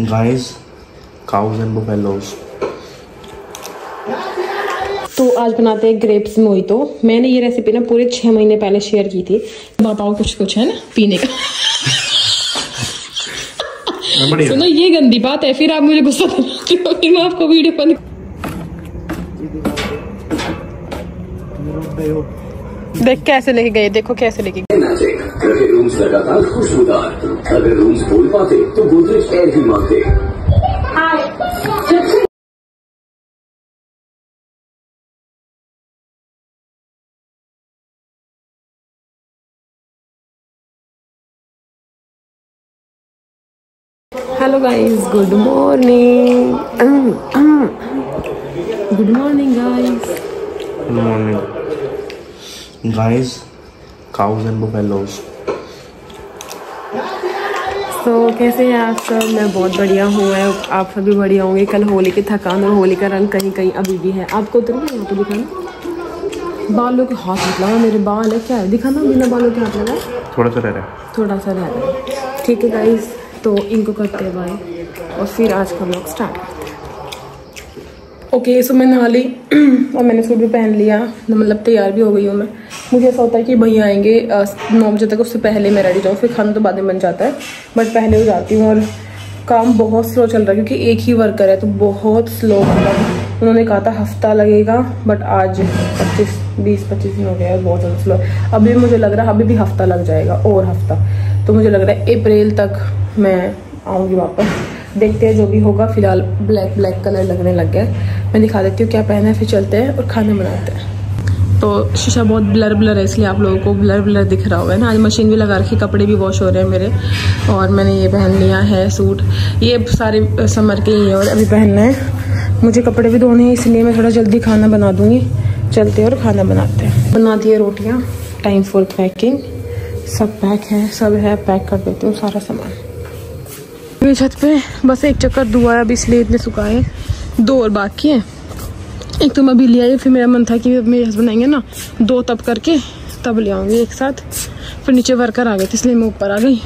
guys cows and buffaloes. तो आज बनाते हैं ग्रेप्स मोहितो मैंने ये रेसिपी ना पूरे छह महीने पहले शेयर की थी। बताओ कुछ कुछ है ना पीने का। सुनो ये गंदी बात है फिर आप मुझे गुस्सा दिलाते हो फिर मैं आपको वीडियो बंद देख कैसे लेके गए देखो कैसे लेके गए। रखे रूम्स लगातार खुशबूदार अगर रूम्स बोल पाते तो गोदरेज एयर ही मांगते hello guys good morning good morning guys good morning. Guys cows and buffaloes. तो कैसे हैं आप सब? मैं बहुत बढ़िया हूँ। मैं आप सभी बढ़िया होंगे। कल होली की थकान और होली का रंग कहीं कहीं अभी भी है। आपको उतर गया यहाँ दिखाना? बालों के हाथ मत लगाओ मेरे बाल है। क्या है? दिखाना बिना बालों के हाथ लगा थोड़ा सा रह रहा है। थोड़ा सा रह रहा है। ठीक है गाइस तो इनको करते हैं बाय और फिर आज का ब्लॉग स्टार्ट ओके सो मैं नहा ली और मैंने सूट भी पहन लिया। मतलब तैयार भी हो गई हूँ मैं। मुझे ऐसा होता है कि भैया आएँगे नौ बजे तक उससे पहले मैं रेडी जाऊँ, फिर खाना तो बाद में बन जाता है। बट पहले हो जाती हूँ और काम बहुत स्लो चल रहा है, क्योंकि एक ही वर्कर है तो बहुत स्लो मतलब उन्होंने कहा था हफ़्ता लगेगा बट आज पच्चीस, बीस, पच्चीस दिन हो गया है, बहुत ज़्यादा स्लो अभी मुझे लग रहा है, अभी भी हफ़्ता लग जाएगा, और हफ़्ता। तो मुझे लग रहा है अप्रैल तक मैं आऊँगी वापस। देखते हैं जो भी होगा, फ़िलहाल ब्लैक ब्लैक कलर लगने लग गया मैं दिखा देती हूँ क्या पहना है, फिर चलते हैं और खाना बनाते हैं। तो शीशा बहुत ब्लर ब्लर है, इसलिए आप लोगों को ब्लर ब्लर दिख रहा होगा ना। आज मशीन भी लगा रखी, कपड़े भी वॉश हो रहे हैं मेरे, और मैंने ये पहन लिया है सूट ये सारे समर के ही है और अभी पहनना है। मुझे कपड़े भी धोने हैं, इसलिए मैं थोड़ा जल्दी खाना बना दूँगी। चलते और खाना बनाते हैं। बना दिए रोटियाँ टाइम फॉर पैकिंग सब पैक है, सब है पैक कर देती हूँ सारा सामान। मेरी छत पे बस एक चक्कर दुआ है अभी इसलिए इतने सुखाए दो और बाकी है। एक तो मैं अभी ले आई फिर मेरा मन था कि मेरे हस्बैंड आएँगे ना दो तब करके तब ले आऊँगी एक साथ। फिर नीचे वर्कर आ गए थे इसलिए मैं ऊपर आ गई।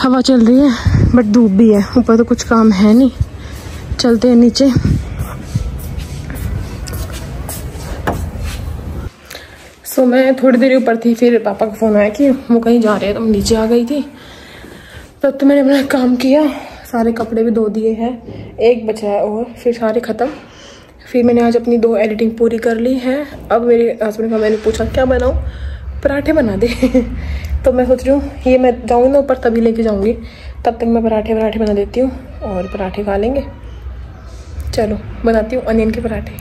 हवा चल रही है बट धूप भी है। ऊपर तो कुछ काम है नहीं। चलते हैं नीचे। सो so, मैं थोड़ी देर ऊपर थी फिर पापा का फ़ोन आया कि वो कहीं जा रहे हैं तो मैं नीचे आ गई थी। तब तो मैंने अपना काम किया, सारे कपड़े भी धो दिए हैं, एक बचा है और फिर सारे ख़त्म। फिर मैंने आज अपनी दो एडिटिंग पूरी कर ली है। अब मेरे हस्बैंड का मैंने पूछा, क्या बनाऊँ? पराठे बना दे। तो मैं सोच रही हूँ, ये मैं जाऊँगी ना ऊपर, तभी लेके जाऊँगी। तब तक मैं पराठे पराठे बना देती हूँ और पराठे खा लेंगे। चलो, बनाती हूँ अनियन के पराठे।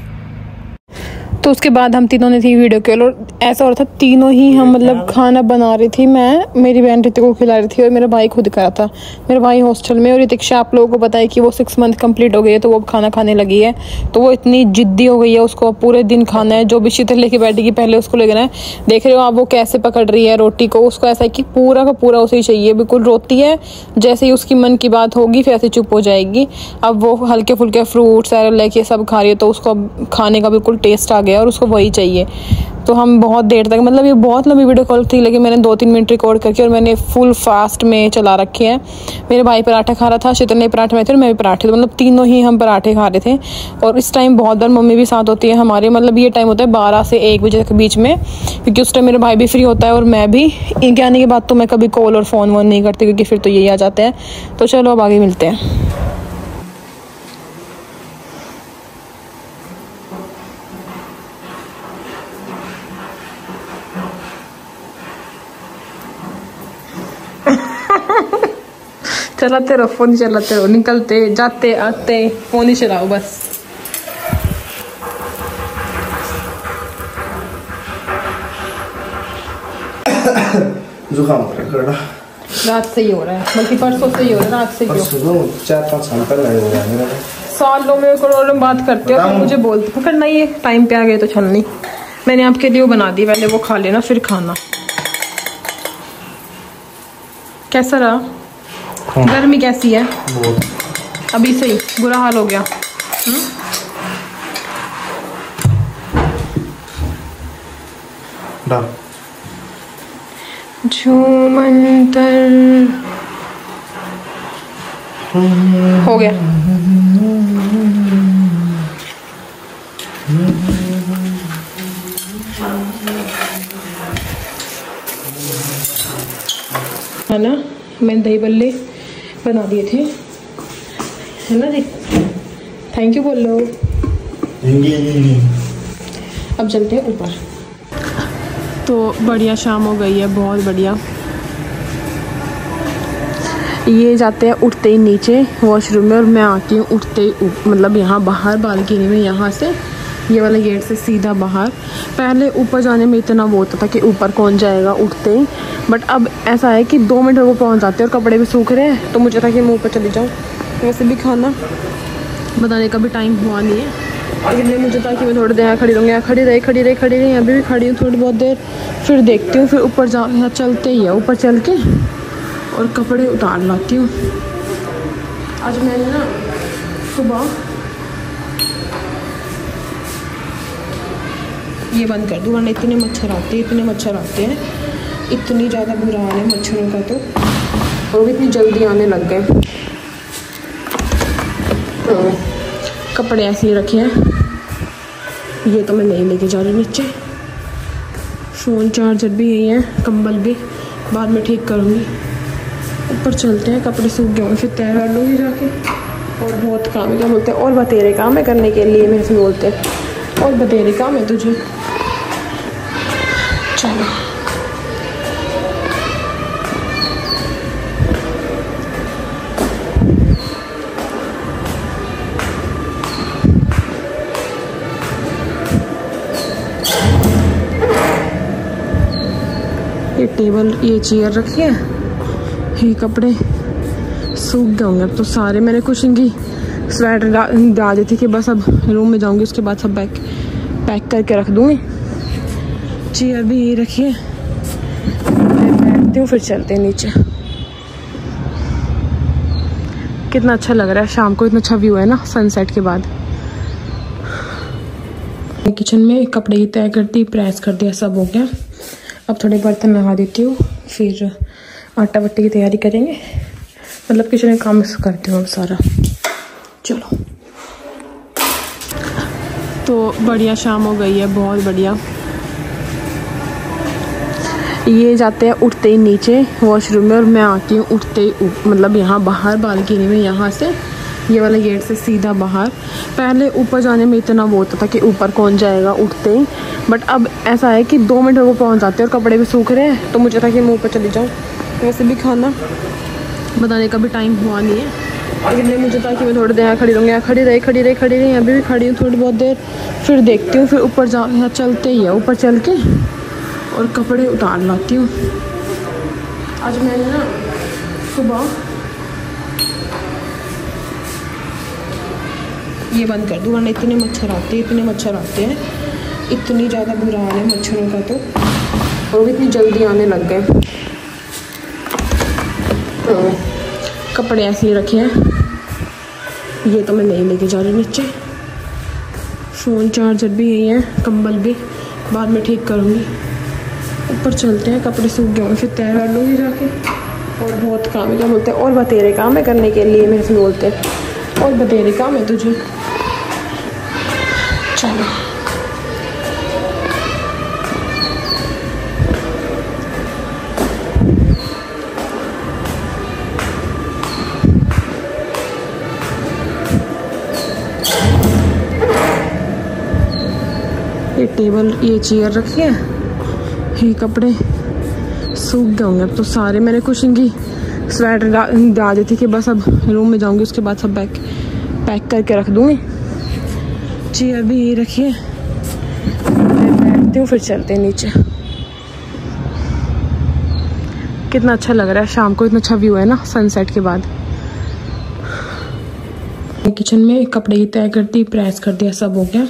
तो उसके बाद हम तीनों ने थी वीडियो कॉल और ऐसा हो रहा था तीनों ही हम मतलब खाना बना रही थी मैं मेरी बहन ऋतिक को खिला रही थी और मेरा भाई खुद कर रहा था। मेरा भाई हॉस्टल में और ऋतिक्षा आप लोगों को पता है कि वो सिक्स मंथ कंप्लीट हो गई है तो वो अब खाना खाने लगी है। तो वो इतनी जिद्दी हो गई है उसको अब पूरे दिन खाना है जो भी शीतल लेके बैठेगी पहले उसको लेना है। देख रहे हो आप वो कैसे पकड़ रही है रोटी को उसको ऐसा है कि पूरा का पूरा उसे चाहिए बिल्कुल रोती है जैसे ही उसकी मन की बात होगी फिर ऐसे चुप हो जाएगी। अब वो हल्के फुल्के फ्रूट्स लेके सब खा रही है तो उसको अब खाने का बिल्कुल टेस्ट आ गया और उसको वही चाहिए। तो हम बहुत देर तक मतलब ये बहुत लंबी वीडियो कॉल थी, लेकिन मैंने दो तीन मिनट रिकॉर्ड करके और मैंने फुल फास्ट में चला रखे हैं। मेरे भाई पराठा खा रहा था शीतल ने पराठे में थे और मैं भी पराठे तो मतलब तीनों ही हम पराठे खा रहे थे। और इस टाइम बहुत बार मम्मी भी साथ होती है हमारे मतलब ये टाइम होता है बारह से एक बजे तक बीच में, क्योंकि उस टाइम मेरा भाई भी फ्री होता है और मैं भी इनके आने के बाद तो मैं कभी कॉल और फ़ोन वोन नहीं करती, क्योंकि फिर तो यही आ जाते हैं। तो चलो अब आगे मिलते हैं। चलाते रहो फ़ोन ही चलाते रहो निकलते जाते आते फ़ोन ही चलाओ बस। जुकाम हो रहा है रात से ही हो रहा है बल्कि परसों से ही हो रहा है रात से सुनो चार पाँच साल पहले हो रहा है मेरा सालों में करोड़ों में बात करते हो मुझे बोलते हो करना ये टाइम पे आ गए तो चल नहीं। मैंने आपके लिए वो बना दी पहले वो खा लेना फिर खाना। कैसा रहा? गर्मी कैसी है? बहुत अभी से ही बुरा हाल हो गया। डाल। झूमंतर। हो गया। है ना? मैंने दही बल्ले। बना दिए थे। है ना जी? थैंक यू बोल। लो अब चलते हैं ऊपर। तो बढ़िया शाम हो गई है बहुत बढ़िया। ये जाते हैं उठते ही नीचे वॉशरूम में और मैं आती हूँ उठते ही मतलब यहाँ बाहर बालकनी में यहाँ से। ये वाला गेट से सीधा बाहर। पहले ऊपर जाने में इतना वो होता था कि ऊपर कौन जाएगा उठते ही। बट अब ऐसा है कि दो मिनट वो पहुँच जाते हैं और कपड़े भी सूख रहे हैं तो मुझे था कि मैं ऊपर चली जाऊँ। वैसे भी खाना बनाने का भी टाइम हुआ नहीं है। इसलिए मुझे था कि मैं थोड़ी देर यहाँ खड़ी रहूँगी। यहाँ खड़ी रही खड़ी रही खड़ी रही, अभी भी खड़ी हूँ थोड़ी बहुत देर। फिर देखती हूँ, फिर ऊपर जा, यहाँ चलते ही है, ऊपर चल के और कपड़े उतार लाती हूँ। आज मैंने ना सुबह ये बंद कर दूँ, वरना इतने मच्छर आते हैं, इतने मच्छर आते हैं। इतनी ज़्यादा बुरा हाल है मच्छरों का तो। और भी इतनी जल्दी आने लग गए। तो कपड़े ऐसे ही रखे हैं। ये तो मैं नहीं लेके जा रही नीचे। फ़ोन चार्जर भी यही है, कंबल भी। बाद में ठीक करूँगी। ऊपर चलते हैं, कपड़े सूख गए फिर तैयार कर लूँगी जाके। और बहुत काम क्या बोलते हैं? और बतेरे काम है करने के लिए, मेरे से बोलते हैं। और बतेरे काम है तुझे। चलो। ये टेबल, ये चेयर रखी है, ये कपड़े। सूख गए होंगे अब तो सारे। मैंने कुछ इनकी स्वेटर डाल दी थी कि बस अब रूम में जाऊँगी, उसके बाद सब पैक पैक करके रख दूँगी। चेयर भी यही रखी है। बैठती हूँ, फिर चलते हैं नीचे। कितना अच्छा लग रहा है, शाम को इतना अच्छा व्यू है ना सनसेट के बाद। किचन में कपड़े ही तय करती प्रेस कर दिया सब हो गया। अब थोड़े बर्तन लगा देती हूँ, फिर आटा वट्टे की तैयारी करेंगे। मतलब किचन में काम करती हूँ अब सारा। चलो। तो बढ़िया शाम हो गई है, बहुत बढ़िया। ये जाते हैं उठते ही नीचे वॉशरूम में और मैं आती हूँ उठते ही मतलब यहाँ बाहर बालकनी में, यहाँ से ये वाला गेट से सीधा बाहर। पहले ऊपर जाने में इतना वो होता था कि ऊपर कौन जाएगा, उठते ही। बट अब ऐसा है कि दो मिनट में वो पहुँच जाते हैं और कपड़े भी सूख रहे हैं। तो मुझे था कि मैं ऊपर चली जाऊँ। वैसे भी खाना बनाने का भी टाइम हुआ नहीं है। इसलिए मुझे था कि मैं थोड़ी देर यहाँ खड़ी रहूँगी। यहाँ खड़ी रही खड़ी रही खड़ी रही। अभी भी खड़ी हूँ थोड़ी बहुत देर। फिर देखती हूँ, फिर ऊपर जा यहाँ चलते ही है। ऊपर चल के और कपड़े उतार लाती हूँ। आज मैंने ना सुबह ये बंद कर दूँ, वरना इतने मच्छर आते हैं, इतने मच्छर आते हैं। इतनी ज़्यादा बुरा हाल है मच्छरों का तो। और इतनी जल्दी आने लग गए। तो कपड़े ऐसे ही रखे हैं। ये तो मैं नहीं लेके जा रही नीचे। फ़ोन चार्जर भी यही है, कंबल भी। बाद में ठीक करूँगी। ऊपर चलते हैं, कपड़े सूख गए फिर तैयार कर लूँगी जाके। और बहुत काम है, क्या बोलते हैं? और बतेरे काम है करने के लिए, मेरे से बोलते हैं। और बतेरे काम है तुझे। टेबल, ये चेयर रखी है, ये कपड़े। सूख गए होंगे अब तो सारे। मैंने कुछ इनकी स्वेटर डाल दी थी कि बस अब रूम में जाऊँगी, उसके बाद सब पैक पैक करके रख दूँगी। चेयर भी यही रखी है। बैठती हूँ, फिर चलते हैं नीचे। कितना अच्छा लग रहा है, शाम को इतना अच्छा व्यू है ना सनसेट के बाद। किचन में कपड़े ही तय करती प्रेस कर दिया सब हो गया।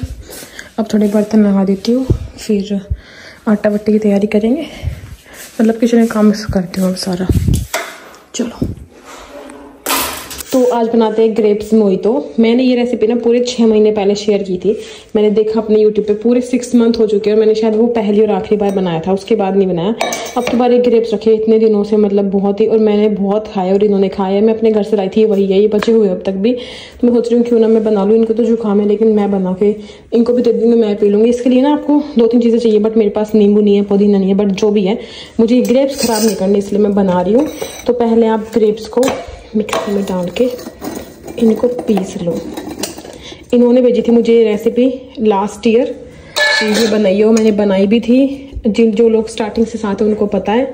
अब थोड़े बर्तन लगा देती हूँ, फिर आटा वट्टे की तैयारी करेंगे। मतलब किचन में काम करती हूँ अब सारा चलो तो आज बनाते हैं ग्रेप्स मोहितो मैंने ये रेसिपी ना पूरे छः महीने पहले शेयर की थी। मैंने देखा अपने यूट्यूब पे, पूरे सिक्स मंथ हो चुके हैं और मैंने शायद वो पहली और आखिरी बार बनाया था, उसके बाद नहीं बनाया। अब तो बार ग्रेप्स रखे, इतने दिनों से मतलब बहुत ही, और मैंने बहुत खाए और इन्होंने खाया। मैं अपने घर से लाई थी, वही है, ये बचे हुए अब तक भी। तो मैं सोच रही हूँ क्यों ना मैं बना लूँ, इनको तो जुकाम है, लेकिन मैं बना के, इनको भी दे दूँगी, मैं पी लूँगी। इसके लिए ना आपको दो तीन चीज़ें चाहिए बट मेरे पास नींबू नहीं है, पुदीना नहीं है बट जो भी है, मुझे ग्रेप्स ख़राब नहीं करनी, इसलिए मैं बना रही हूँ। तो पहले आप ग्रेप्स को मिक्सी में डाल के इनको पीस लो। इन्होंने भेजी थी मुझे ये रेसिपी लास्ट ईयर ये बनाई हो मैंने बनाई भी थी। जिन, जो लोग स्टार्टिंग से साथ हैं, उनको पता है।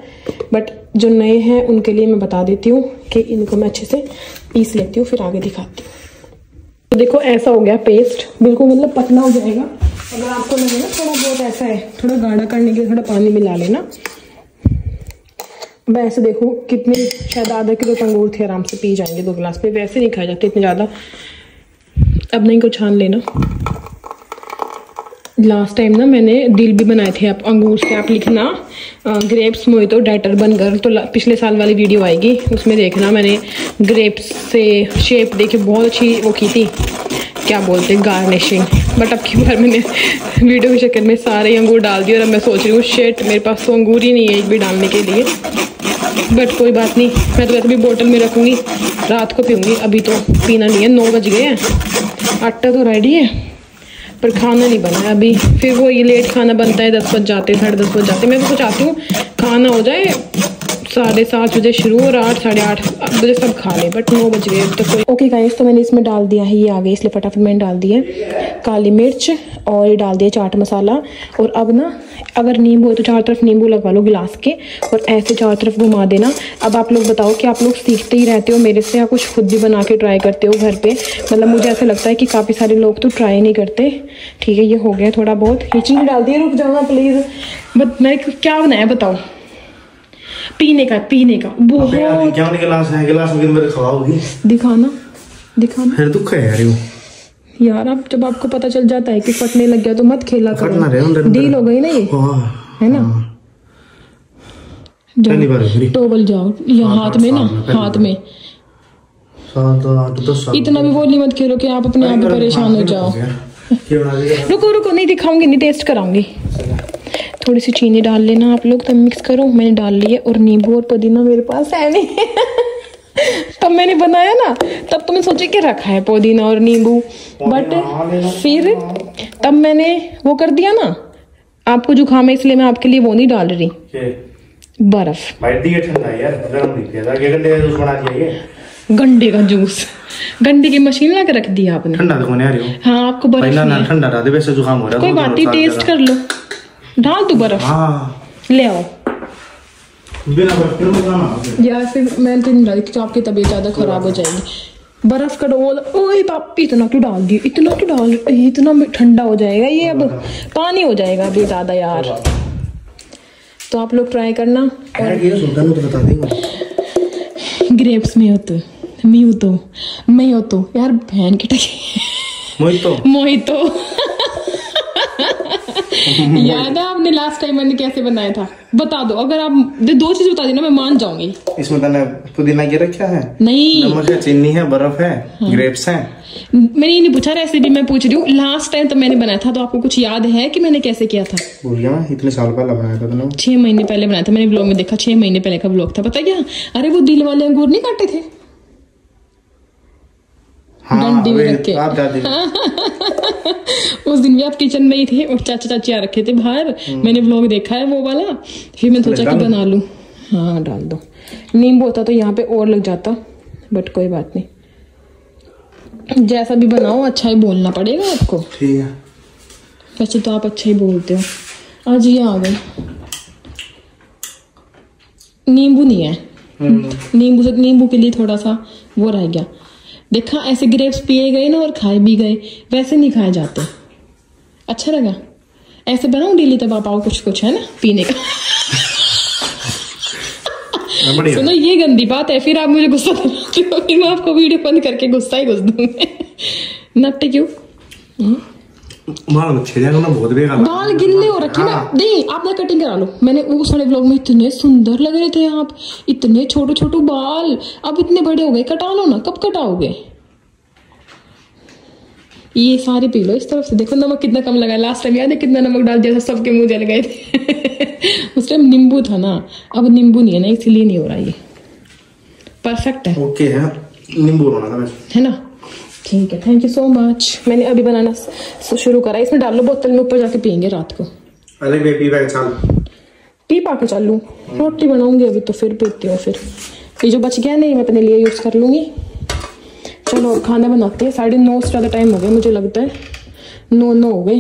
बट जो नए हैं, उनके लिए मैं बता देती हूँ कि इनको मैं अच्छे से पीस लेती हूँ, फिर आगे दिखाती हूँ। तो देखो, ऐसा हो गया पेस्ट बिल्कुल मतलब पतला हो जाएगा। अगर आपको लगे ना थोड़ा बहुत ऐसा है। थोड़ा गाढ़ा करने के लिए थोड़ा पानी मिला लेना। वैसे देखो कितने शायद आधा किलो अंगूर थे आराम से पी जाएँगे दो गिलास पे। वैसे नहीं खाए जाते, इतने ज़्यादा। अब नहीं को छान लेना। लास्ट टाइम ना मैंने दिल भी बनाए थे आप अंगूर से। आप लिखना ग्रेप्स मोए तो डाइटर बनकर तो पिछले साल वाली वीडियो आएगी, उसमें देखना मैंने ग्रेप्स से शेप देखे बहुत अच्छी वो की थी। क्या बोलते हैं गार्निशिंग बट अब की बार मैंने वीडियो के चक्कर में सारे अंगूर डाल दिए और अब मैं सोच रही हूँ शेट मेरे पास तो अंगूर ही नहीं है एक भी डालने के लिए. बट कोई बात नहीं, मैं तो वैसे भी बोतल में रखूँगी, रात को पीऊँगी. अभी तो पीना नहीं है, नौ बज गए हैं. आटा तो रेडी है, पर खाना नहीं बना अभी. फिर वो ये लेट खाना बनता है, दस बज जाते साढ़े दस बज जाते मैं तो चाहती हूँ, खाना हो जाए साढ़े सात बजे शुरू और आठ साढ़े आठ बजे सब खा ले बट नौ बज गए तो कोई ओके गाइस तो मैंने इसमें डाल दिया है, ये आ गए, इसलिए फटाफट मैंने डाल दिया काली मिर्च और ये डाल दिया चाट मसाला। और अब ना, अगर नींबू है तो चारों तरफ़ नींबू लगवा लो गिलास के, और ऐसे चारों तरफ़ घुमा देना। अब आप लोग बताओ कि आप लोग सीखते ही रहते हो मेरे से या कुछ खुद भी बना के ट्राई करते हो घर पे? मतलब मुझे ऐसा लगता है कि काफ़ी सारे लोग तो ट्राई नहीं करते। ठीक है, ये हो गया थोड़ा बहुत। चीज़ डाल दिए रुक जाओ प्लीज़ बट मैं क्या बनाया बताओ। पीने का पीने का। बहुत क्या गिलास है? गिलास में मेरे खवाओगी दिखाना दिखाना। फिर दुख है यार वो यार अब जब आपको पता चल जाता है कि फटने लग गया तो मत खेला फटना रहे अंदर करो डील हो गई ना ये? हाँ। है ना? पहली बार है मेरी। टोबल जाओ। या हाथ में ना हाथ में। दस साल इतना भी बोली मत खेलो कि आप अपने आप ही परेशान हो जाओ। रुको रुको नहीं दिखाऊँगी नहीं टेस्ट कराऊँगी। थोड़ी सी चीनी डाल लेना आप लोग तब मिक्स करो। मैंने डाल लिया और नींबू और पुदीना मेरे पास है नहीं। तब मैंने बनाया ना तब तो मैं सोची कि रखा है पुदीना और नींबू। बट फिर तब मैंने वो कर दिया ना आपको जुकाम है इसलिए मैं आपके लिए वो नहीं डाल रही। बर्फ़। ठंडा गंडे का जूस गंडे का मशीन ला के रख दिया आपने। ठंडा तो कोने आ रही हूँ। हाँ आपको बर्फ़ ना ठंडा था वैसे जुकाम हो रहा है कोई बात नहीं टेस्ट कर लो। डाल दो बर्फ़ हाँ ले आओ बिना बर्फ़ के फिर मैं तो नहीं डाली क्योंकि आपकी तबीयत ज़्यादा खराब हो जाएगी बर्फ़ का डोल ओए पापी इतना क्यों डाल दिया इतना क्यों डाल इतना ठंडा हो जाएगा ये अब पानी हो जाएगा अभी ज़्यादा यार तो आप लोग ट्राई करना यार देगा ग्रेप्स में हो तो मी हो तो मैं हो तो यार बहन की टकी मोहित मोहितो याद है आपने लास्ट टाइम मैंने कैसे बनाया था? बता दो अगर आप दो चीज़ बता देना मैं मान जाऊँगी। इसमें तने पुदीना ये रखा है। नहीं। नमक है चीनी है बर्फ़ है ग्रेप्स है। मैंने ये नहीं पूछा रेसिपी मैं पूछ रही हूँ। लास्ट टाइम तो मैंने बनाया था तो आपको कुछ याद है कि मैंने कैसे किया था? भूल गया इतने साल पहले बनाया था छह महीने पहले बनाया था मैंने ब्लॉग में देखा छह महीने पहले का ब्लॉग था पता क्या? अरे वो दिल वाले अंगूर नहीं काटे थे? हाँ डंडी में रख उस दिन भी आप किचन में ही थे और चाचा चाची आ रखे थे बाहर। मैंने ब्लॉग देखा है वो वाला। फिर मैं सोचा कि बना लूँ। हाँ डाल दो। नींबू होता तो यहाँ पे और लग जाता बट कोई बात नहीं। जैसा भी बनाओ अच्छा ही बोलना पड़ेगा आपको। ठीक है। वैसे तो आप अच्छा ही बोलते हो। आज ये आ गए नींबू नहीं है। नींबू से नींबू के लिए थोड़ा सा वो रह गया। देखा ऐसे ग्रेप्स पिए गए ना और खाए भी गए वैसे नहीं खाए जाते। अच्छा लगा। ऐसे बनाओ डेली तब आप आओ कुछ कुछ है ना पीने का। सुनो ये गंदी बात है फिर आप मुझे गुस्सा फिर मैं आपको वीडियो बंद करके गुस्सा ही घुस दूँगी। नट क्यों? हम्म? माल मच्छलियाँ ना बहुत बेकार बाल गिल्ले हो रखे ना। नहीं आप ना कटिंग करा लो मैंने वो सारे ब्लॉग में इतने सुंदर लग रहे थे आप। इतने छोटे छोटे बाल। अब इतने बड़े हो गए कटा लो ना। कब कटाओगे? ये सारे पी लो इस तरफ़ से। देखो नमक कितना कम लगा। लास्ट टाइम याद है कितना नमक डाल दिया था? सबके मुँह जल गए थे। उस टाइम नींबू था ना। अब नींबू नहीं है ना इसीलिए नहीं हो रहा ये। परफेक्ट है। ओके है। नींबू है ना? ठीक है थैंक यू सो मच मैंने अभी बनाना शुरू करा इसमें डाल लो बोतल में ऊपर जाके पियेंगे रात को। अरे बेबी चल। पी पा के चलूँ। रोटी बनाऊँगी अभी तो फिर पीती हूँ फिर। ये जो बच गया नहीं मैं अपने लिए यूज़ कर लूँगी। चलो अब खाना बनाते हैं। साढ़े नौ से ज़्यादा टाइम हो गया मुझे लगता है। नौ नौ हो गए।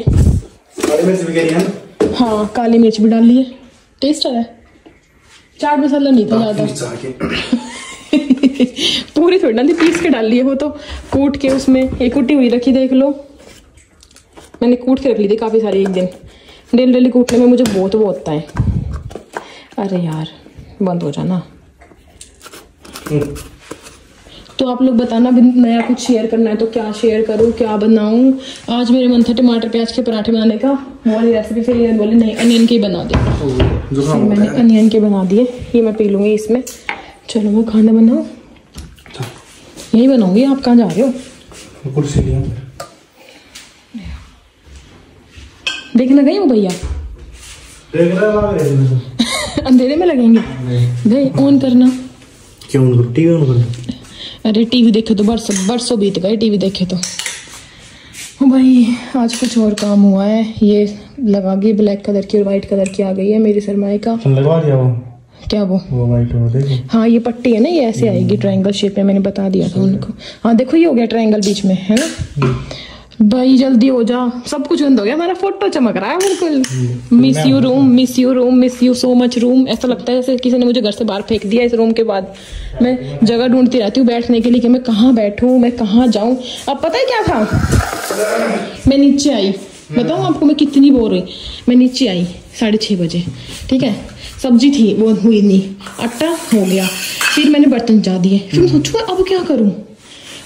है काली मिर्च भी डाल ली है। टेस्ट आया चाट मसाला नहीं था ज़्यादा। पूरी थोड़ी ना थी पीस के डाल लिए वो तो कूट के उसमें एक कुटी हुई रखी देख लो। मैंने कूट के रख ली थी काफ़ी सारी एक दिन। डेली डेली कूटने में मुझे बहुत वो होता है अरे यार बंद हो जाना। तो आप लोग बताना भी नया कुछ शेयर करना है तो क्या शेयर करूँ क्या बनाऊँ? आज मेरे मन था टमाटर प्याज के पराठे बनाने का। वो वाली रेसिपी फिर ये बोले नहीं अनियन के ही बना दे। फिर मैंने अनियन के बना दिए। ये मैं पी लूँगी इसमें। चलो मैं खाना बनाऊँ यही बनाऊँगी आप कहाँ जा रहे हो? कुर्सी लिया देखने गई हो भैया। देख रहा लग रहा है अंधेरे में लगेंगे? गए ऑन करना? क्यों टीवी ऑन कर अरे टीवी देखे तो बरसों बरसों बीत गए टीवी देखे तो। भाई आज कुछ और काम हुआ है। ये लगा गई ब्लैक कलर की और वाइट कलर की आ गई है मेरी सरमाई का। लगवा दिया वो। क्या वो? वो वाइट हो देखो। हाँ ये पट्टी है ना ये ऐसे आएगी ट्रायंगल शेप में मैंने बता दिया था उनको। हाँ देखो ये हो गया ट्रायंगल बीच में है ना? भाई जल्दी हो जा। सब कुछ बंद हो गया हमारा फ़ोटो चमक रहा है बिल्कुल। Miss you room miss you room miss you so much room ऐसा लगता है जैसे किसी ने मुझे घर से बाहर फेंक दिया इस रूम के बाद। मैं जगह ढूंढती रहती हूँ बैठने के लिए कि मैं कहाँ बैठूँ मैं कहाँ जाऊँ। अब पता है क्या था? मैं नीचे आई। बताऊँ आपको मैं कितनी बोर हुई। मैं नीचे आई साढ़े छः बजे ठीक है? सब्ज़ी थी वो हुई नहीं। आटा हो गया। फिर मैंने बर्तन जा दिए। फिर मैं सोचू अब क्या करूँ?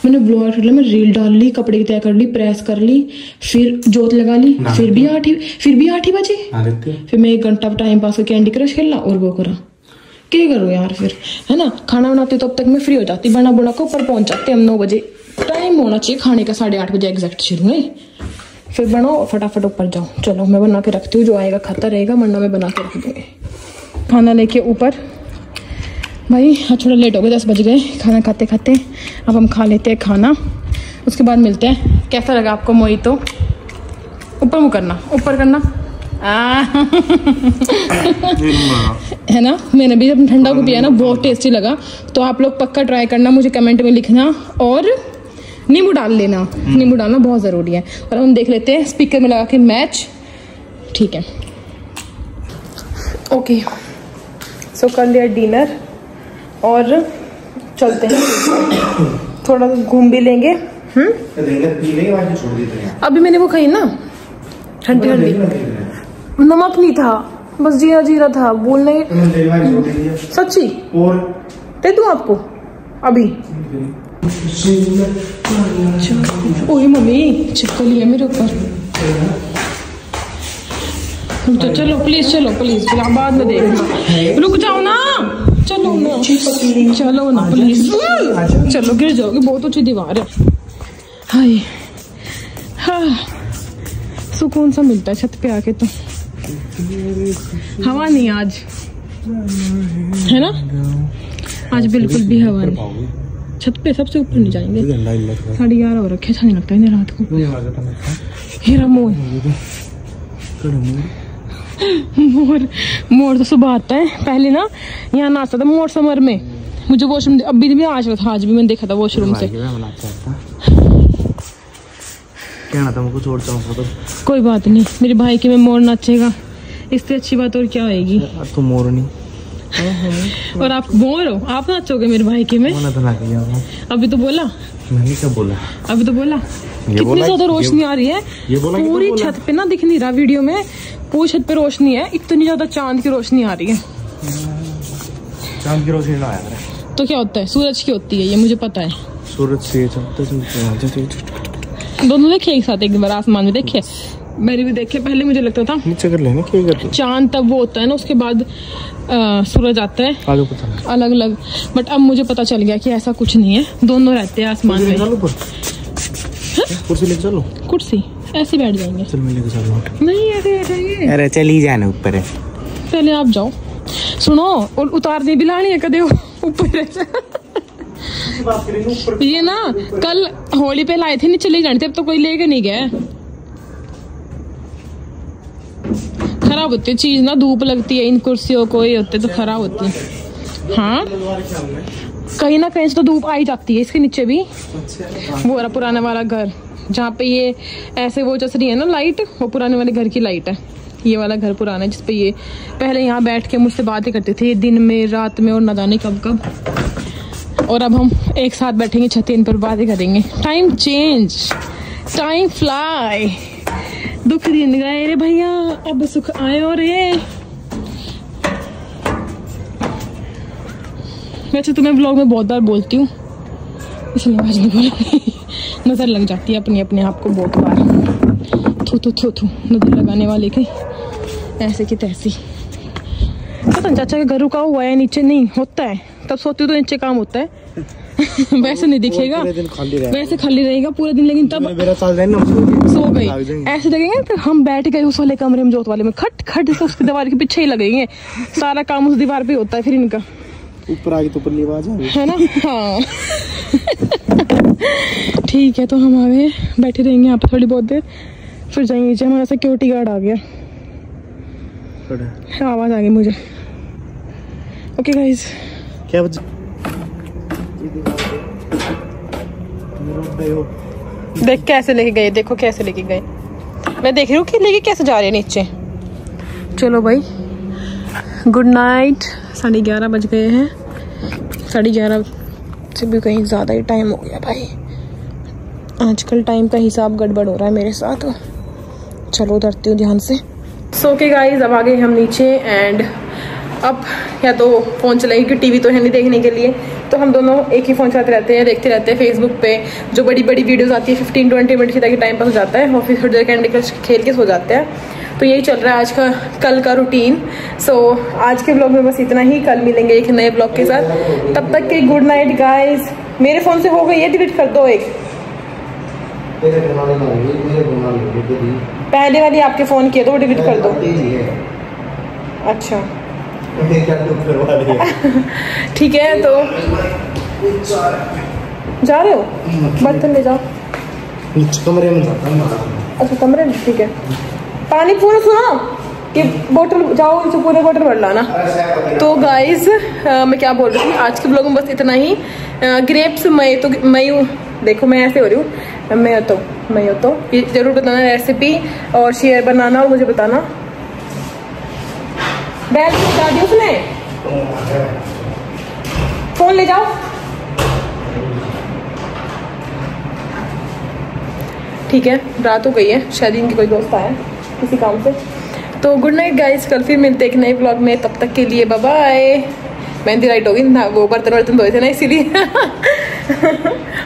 मैंने ब्लोअर कर लिया मैं रील डाल ली कपड़े की तय कर ली प्रेस कर ली फिर जोत लगा ली फिर भी आठ ही फिर भी आठ ही बजे। फिर मैं एक घंटा टाइम पास करके कैंडी क्रश खेलना और वो करा। क्या करूँ यार फिर? है ना? खाना बनाती हूँ तब तक मैं फ्री हो जाती बना बुना को ऊपर पहुँच जाते हम नौ बजे। टाइम होना चाहिए खाने का साढ़े आठ बजे एग्जैक्ट शुरू है। फिर बनाओ फटाफट ऊपर जाओ। चलो मैं बना के रखती हूँ जो आएगा खाता रहेगा वरना मैं बना के रख दूँगी। खाना लेके ऊपर। भाई आज थोड़ा लेट हो गए दस बज गए। खाना खाते खाते अब हम खा लेते हैं खाना। उसके बाद मिलते हैं। कैसा लगा आपको मोई तो? ऊपर मुँह करना ऊपर करना। है ना? मैंने भी जब ठंडा को पिया ना बहुत टेस्टी लगा। तो आप लोग पक्का ट्राई करना मुझे कमेंट में लिखना और नींबू डाल लेना। नींबू डालना बहुत ज़रूरी है। और हम देख लेते हैं स्पीकर में लगा के मैच ठीक है। ओके सो कर लिया डिनर और चलते हैं। थोड़ा घूम भी लेंगे। हम्म? अभी मैंने वो खाई ना? ठंडी ठंडी नमक नहीं था बस जीरा जीरा था। बोलने सच्ची? और? दे दूँ आपको? अभी। ओए मम्मी चिपकली लिया मेरे ऊपर। जाओ, चलो प्लीज़ चलो प्लीज़ फिर आप बाद में देखना रुक जाओ ना। चलो ना चलो ना प्लीज़ चलो गिर जाओगे बहुत ऊँची दीवार है। हाय। हाँ। सुकून सा मिलता है छत पे आके तो। हवा नहीं आज। है ना? आज बिल्कुल भी हवा नहीं। छत पे सबसे ऊपर नहीं जाएँगे। साढ़े ग्यारह हो रखे अच्छा नहीं लगता इन्हें रात को। हीरा मोर। मोर मोर तो सुबह आता है। पहले ना यहाँ नाचता था मोर समर में। मुझे वॉशरूम अभी भी आज था आज भी मैंने देखा था वॉशरूम से। कहना था मुझको कोई बात नहीं मेरे भाई के में मोर नाचेगा। इससे अच्छी बात और क्या होगी तो मोर नहीं। और आप मोर हो? आप नाचोगे मेरे भाई के में। तो अभी तो बोला? मैंने क्या बोला? अभी तो बोला। कितनी ज़्यादा रोशनी आ रही है? कि तो पूरी छत पे ना दिख नहीं रहा वीडियो में। पूरी छत पे रोशनी है। इतनी ज़्यादा चाँद की रोशनी आ रही है। चाँद की रोशनी ना तो क्या होता है? सूरज की होती है ये मुझे पता है। सूरज से दोनों देखे एक साथ एक बार आसमान में देखे। मैंने भी देखे पहले मुझे लगता था। नीचे कर लेना क्या करते चाँद तब वो होता है ना उसके बाद सूरज आता है। पता अलग अलग बट अब मुझे पता चल गया कि ऐसा कुछ नहीं है। दोनों रहते हैं आसमान में। चलो कुर्सी। लेके चलो। कुर्सी। ऐसे बैठ जाएँगे। चल मैं लेके चल नहीं ऐसे बैठेंगे अरे चल ही जाना ऊपर। है पहले आप जाओ। सुनो और उतारने भी लानी है कदे ऊपर ये ना कल होली पे लाए थे नहीं चले जाने थे अब तो कोई लेके नहीं गया खराब होती है, चीज़ ना धूप लगती है, इन कुर्सियों को ये होते तो खराब होती है। हाँ? कहीं ना कहीं से तो धूप आई जाती है, इसके नीचे भी। वो वाला पुराना वाला घर, जहाँ पे ये ऐसे वो जस रही है ना, लाइट? वो पुराने वाले घर की लाइट है। ये वाला घर पुराना है जिसपे ये पहले यहाँ बैठ के मुझसे बातें करते थे, दिन में, रात में और न जाने कब कब। और अब हम एक साथ बैठेंगे छतेन पर बातें करेंगे। टाइम चेंज टाइम फ्लाई दुख दिन गए रे भैया, अब सुख आयो रे। वैसे तो मैं ब्लॉग में बहुत बार बोलती हूँ। इसलिए आज नहीं नज़र लग जाती है अपने अपने आप को बहुत बार। थू थू थू थू, नज़र लगाने वाले की। ऐसे की तैसी। पता नहीं, चाचा का घर रुका हुआ है नीचे नहीं, होता है। तब सोती हूँ तो नीचे काम होता है। वैसे नहीं दिखेगा। पूरे खाली वैसे खाली रहेगा पूरा दिन लेकिन तब मेरा साल सो गई। ऐसे लगेंगे हम बैठ गए उस वाले कमरे में जोत वाले में। खट खट से उसकी दीवार के पीछे ही लगेंगे। सारा काम उस दीवार पे होता है फिर इनका। ऊपर आगे तो ऊपर आवाज़ है। ना? हाँ। ठीक है तो हम आगे बैठे रहेंगे यहाँ पे थोड़ी बहुत देर। फिर जाएँगे नीचे हमारा सिक्योरिटी गार्ड आ गया। हाँ, आवाज़ आ गई मुझे। ओके गाइज़ क्या बच्चे देख कैसे लेके गए, देखो कैसे लेके गए। मैं देख रही हूँ लेके कैसे जा रहे हैं नीचे। चलो भाई गुड नाइट साढ़े ग्यारह बज गए हैं। साढ़े ग्यारह से भी कहीं ज़्यादा ही टाइम हो गया भाई। आजकल टाइम का हिसाब गड़बड़ हो रहा है मेरे साथ। चलो उतरती हूँ ध्यान से। सो के गाइज़ अब आ गए हम नीचे एंड अब या तो फ़ोन चलाएँगे क्योंकि टीवी तो है नहीं देखने के लिए। तो हम दोनों एक ही फ़ोन चलाते रहते हैं देखते रहते हैं फेसबुक पे। जो बड़ी बड़ी वीडियोस आती है फिफ्टीन ट्वेंटी मिनट की ताकि टाइम पास हो जाता है और फिर थोड़ी देर कैंडी क्रश खेल के सो जाते हैं। तो यही चल रहा है आज का कल का रूटीन सो so, आज के ब्लॉग में बस इतना ही। कल मिलेंगे एक नए ब्लॉग के साथ। तब तक के गुड नाइट गाइज़ मेरे फ़ोन से हो गई है डिलीट कर दो एक। पहले वाली आपके फ़ोन किए तो वो डिलीट कर दो। अच्छा। ठीक है तो जा रहे हो? बर्तन ले जाओ। कमरे में जाता हूँ अच्छा कमरे में ठीक है। पानी पूरा सुनो कि बोतल जाओ इसे पूरे बोतल भर लाना। तो गाइस मैं क्या बोल रही थी आज के ब्लॉग में बस इतना ही। ग्रेप्स मैं तो मैं हूँ। देखो मैं ऐसे हो रही हूँ। मैं तो मैं हो तो। ये ज़रूर बताना रेसिपी और शेयर बनाना और मुझे बताना। बैग उतार दी उसने। फ़ोन ले जाओ। ठीक है, रात हो गई है, शायद इनकी कोई दोस्त आया किसी काम से। तो गुड नाइट गाइस कल फिर मिलते हैं एक नए ब्लॉग में, तब तक के लिए बाय बाय मेहंदी राइट होगी ना वो बर्तन वर्तन धोए थे ना इसीलिए।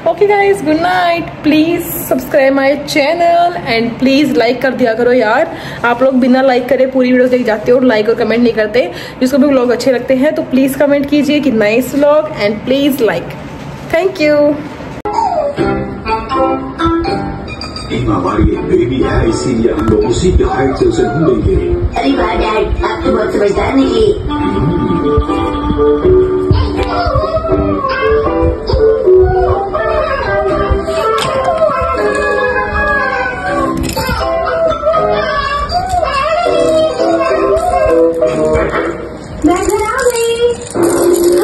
Okay guys good night please subscribe my channel and please like कर दिया करो यार। आप लोग बिना लाइक करे पूरी वीडियो देख जाते हो और लाइक और कमेंट नहीं करते। जिसको भी व्लॉग अच्छे लगते हैं तो प्लीज़ कमेंट कीजिए कि nice vlog and please like thank you एक हमारी एक बेबी है इसीलिए हम लोग उसी के हाइट से उसे ढूंढेंगे। अरे वाह डैड आप तो बहुत समझदार निकले मैं घर आ गई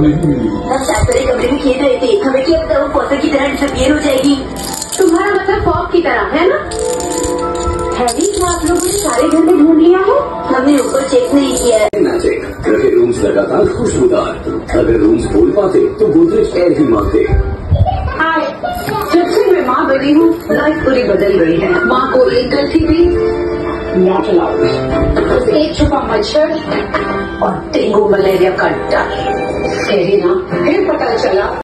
नहीं कमरे में खेल रहे थे हमें की हो जाएगी तुम्हारा मतलब की तरह है ना हैरी क्या आप लिया है हमने ऊपर चेक नहीं किया है मैजिक रखे रूम्स लगातार खुशबूदार अगर रूम्स बोल पाते तो गोदरेज एयर ही मांगते जब से मैं माँ बनी हूँ लाइफ पूरी बदल गई है। माँ को एक गलती भी नॉट अलाउड एक छुपा मच्छर और डेंगू मलेरिया का डर तेरी ना फिर पता चला